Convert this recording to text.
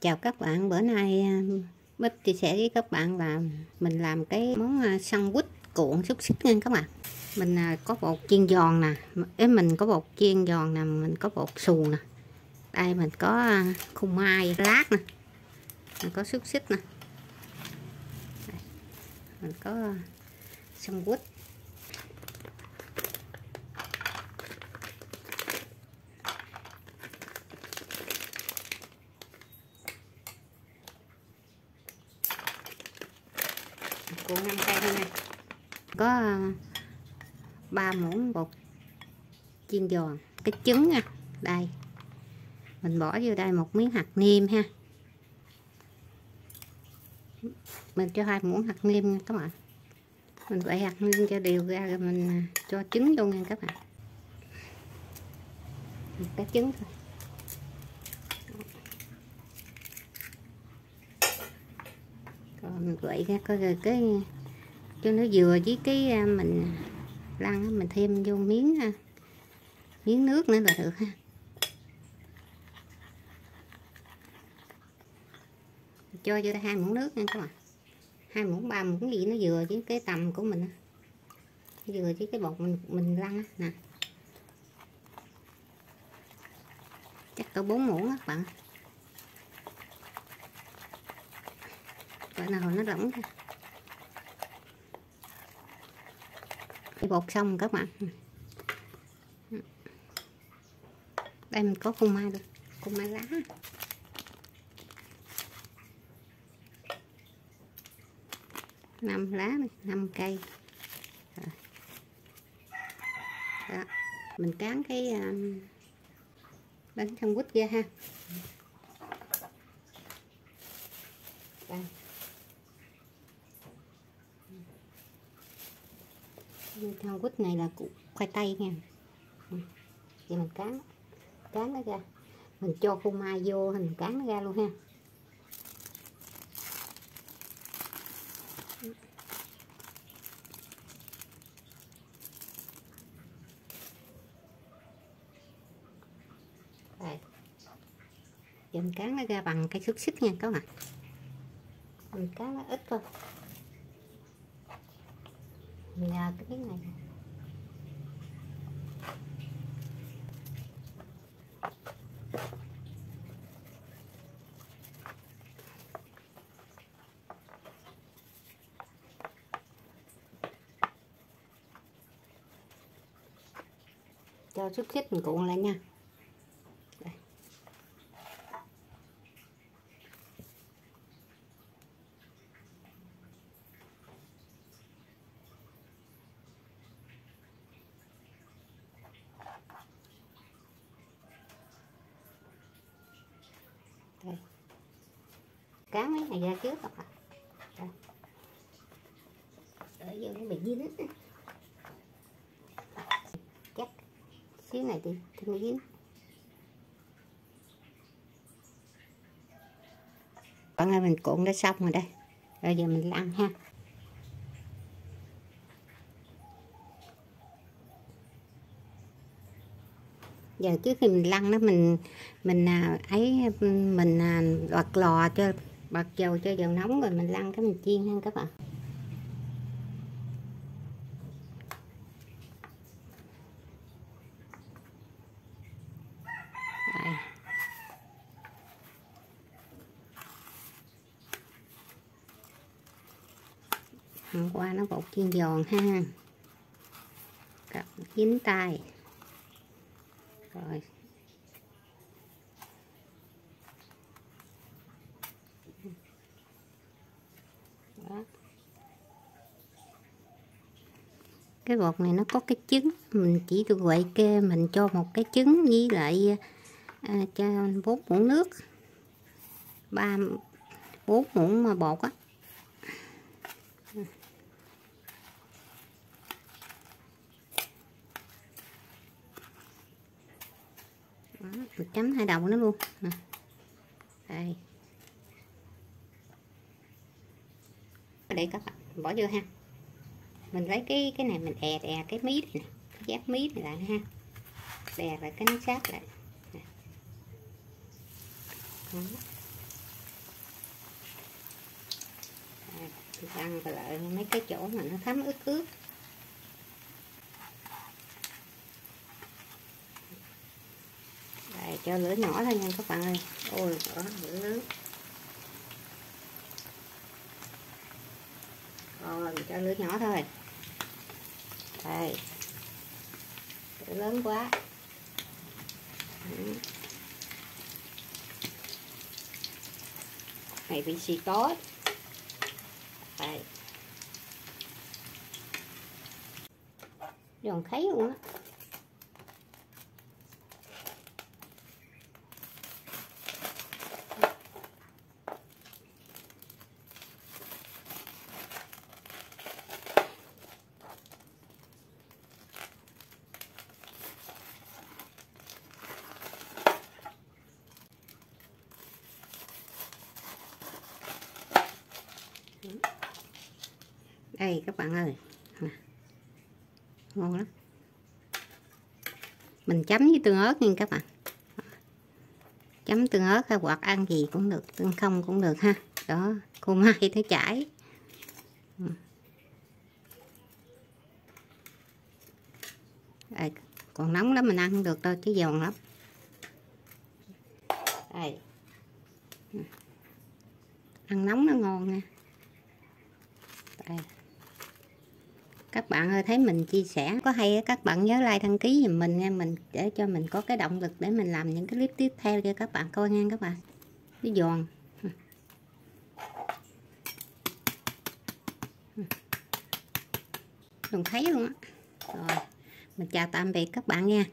Chào các bạn, bữa nay à, Bích chia sẻ với các bạn là mình làm cái món à, sandwich cuộn xúc xích nha các bạn. Mình à, có bột chiên giòn nè, ấy mình có bột chiên giòn nè, mình có bột xù nè. Đây mình có khung mai lát nè. Mình có xúc xích nè. Mình có sandwich cuộn 5 cây thôi nè có à, ba muỗng bột chiên giòn cái trứng nha, đây. Mình bỏ vô đây một miếng hạt niêm ha. Mình cho hai muỗng hạt niêm nha các bạn. Mình quậy hạt niêm cho đều ra rồi mình à, cho trứng vô nha các bạn. Một cái trứng thôi. Còn vậy ra coi rồi cái cho nó vừa với cái à, mình lăn mình thêm vô miếng à, miếng nước nữa là được ha. Cho vô hai muỗng nước nha các bạn. Hai muỗng, ba muỗng gì nó vừa với cái tầm của mình vừa với cái bột mình mình lăn nè. Chắc có bốn muỗng các bạn. Nào nó rỗng ra bột xong các bạn. Đây mình có phô mai được phô mai lá. Năm lá này, năm cây. Đó. mình cán cái ờ, bánh sandwich ra ha. Đây. Thau quýt này là củ khoai tây nha. Ừ. Giờ mình cán cán nó ra. Mình cho phô mai vô mình cán nó ra luôn ha. Đây. giờ mình cán nó ra bằng cái xúc xích nha, các bạn. Mình cán nó ít thôi nhờ à, cái này. Cho chút xích mình cuộn lại nha. Cá mấy này ra trước các bạn đây. để vô nó bị dính chắc xíu này thì thì mới dính. Bạn ơi mình cuộn đã xong rồi đây. Rồi giờ mình lăn ha. Giờ trước khi mình lăn đó mình mình à, ấy ừ, mình à, bật lò cho bật dầu cho dầu nóng rồi mình lăn cái mình chiên ha các bạn. Đây. hôm qua nó bột chiên giòn ha. Cặp dính tay rồi Đó cái bột này nó có cái trứng. Mình chỉ được quậy kê mình cho một cái trứng với lại à, cho bốn muỗng nước. Ba bốn muỗng mà bột á. Mình chấm hai đầu nó luôn. Nè. Đây. Để các bạn bỏ vô ha mình lấy cái cái này mình đè đè cái mí này, này cái giáp mí này lại ha. Đè lại cái nó sát lại. Ăn và lại mấy cái chỗ mà nó thấm ướt ướt. Đây, cho lửa nhỏ thôi nha các bạn ơi. Ôi lửa lửa lớn. Rồi cho lửa nhỏ thôi. Đây. Lửa lớn quá. Này, bị xì có đây. Giòn thấy luôn á. Đây các bạn ơi. Ngon lắm. Mình chấm với tương ớt nha các bạn. Chấm tương ớt hay hoặc ăn gì cũng được tương không cũng được ha. Đó cô mai nó chảy. Ừ. Đây, còn nóng lắm mình ăn không được đâu chứ giòn lắm. Đây ừ. ăn nóng nó ngon nha. Đây các bạn ơi, thấy mình chia sẻ, có hay các bạn nhớ like, đăng ký giùm mình nha. Mình để cho mình có cái động lực để mình làm những cái clip tiếp theo cho các bạn coi nha các bạn. Nó giòn. Đừng thấy luôn á. Rồi, mình chào tạm biệt các bạn nha.